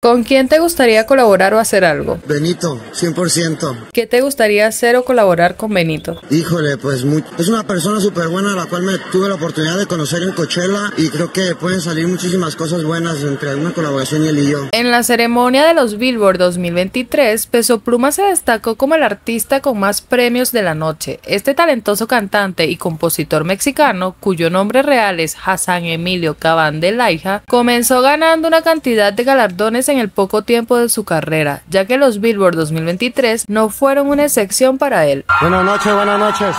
¿Con quién te gustaría colaborar o hacer algo? Benito, 100%. ¿Qué te gustaría hacer o colaborar con Benito? Híjole, pues muy, es una persona súper buena la cual me tuve la oportunidad de conocer en Coachella y creo que pueden salir muchísimas cosas buenas entre una colaboración y él y yo. En la ceremonia de los Billboard 2023, Peso Pluma se destacó como el artista con más premios de la noche. Este talentoso cantante y compositor mexicano, cuyo nombre real es Hassan Emilio Cabán de Laija, comenzó ganando una cantidad de galardones en el poco tiempo de su carrera, ya que los Billboard 2023 no fueron una excepción para él. Buenas noches, buenas noches.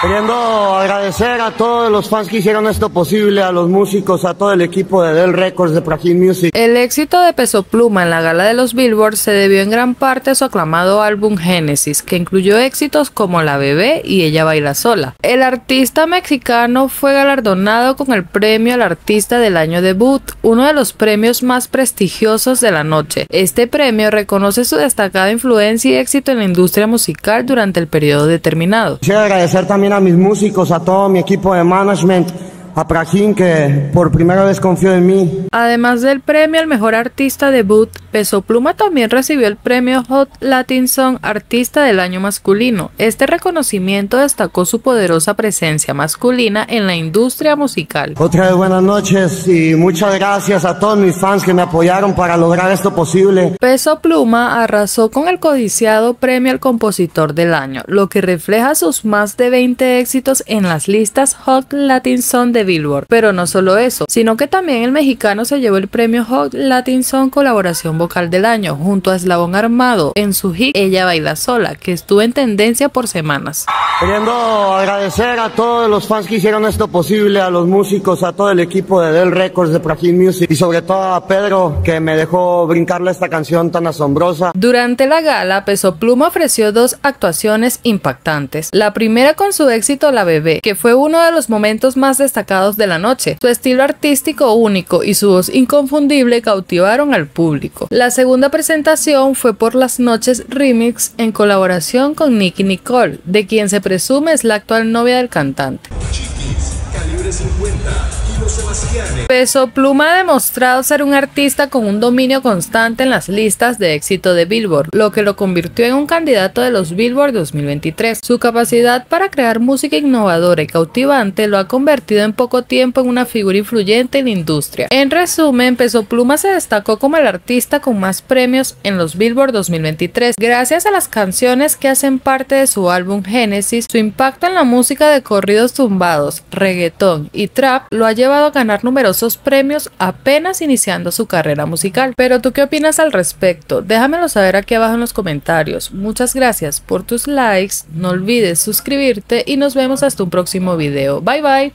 Queriendo agradecer a todos los fans que hicieron esto posible, a los músicos, a todo el equipo de Dell Records, de Pragin Music. El éxito de Peso Pluma en la gala de los Billboard se debió en gran parte a su aclamado álbum Genesis, que incluyó éxitos como La Bebé y Ella Baila Sola. El artista mexicano fue galardonado con el premio al artista del año debut, uno de los premios más prestigiosos de la noche. Este premio reconoce su destacada influencia y éxito en la industria musical durante el periodo determinado. Quiero agradecer también a mis músicos, a todo mi equipo de management, a Prajín que por primera vez confió en mí. Además del premio al mejor artista debut, Peso Pluma también recibió el premio Hot Latin Song Artista del Año Masculino. Este reconocimiento destacó su poderosa presencia masculina en la industria musical. Otra vez buenas noches y muchas gracias a todos mis fans que me apoyaron para lograr esto posible. Peso Pluma arrasó con el codiciado premio al compositor del año, lo que refleja sus más de 20 éxitos en las listas Hot Latin Song de Billboard. Pero no solo eso, sino que también el mexicano se llevó el premio Hot Latin Song Colaboración Vocal del Año junto a Eslabón Armado en su hit Ella Baila Sola, que estuvo en tendencia por semanas. Queriendo agradecer a todos los fans que hicieron esto posible, a los músicos, a todo el equipo de Dell Records, de Pragin Music y sobre todo a Pedro que me dejó brincarle esta canción tan asombrosa. Durante la gala, Peso Pluma ofreció dos actuaciones impactantes. La primera con su éxito La Bebé, que fue uno de los momentos más destacados de la noche. Su estilo artístico único y su voz inconfundible cautivaron al público. La segunda presentación fue por las noches remix en colaboración con Nicky Nicole, de quien se presume es la actual novia del cantante. Peso Pluma ha demostrado ser un artista con un dominio constante en las listas de éxito de Billboard, lo que lo convirtió en un candidato de los Billboard 2023. Su capacidad para crear música innovadora y cautivante lo ha convertido en poco tiempo en una figura influyente en la industria. En resumen, Peso Pluma se destacó como el artista con más premios en los Billboard 2023. Gracias a las canciones que hacen parte de su álbum Genesis, su impacto en la música de corridos tumbados, reggaetón y trap lo ha llevado a ganar numerosos premios apenas iniciando su carrera musical. Pero tú qué opinas al respecto? Déjamelo saber aquí abajo en los comentarios. Muchas gracias por tus likes, no olvides suscribirte y nos vemos hasta un próximo video. Bye bye.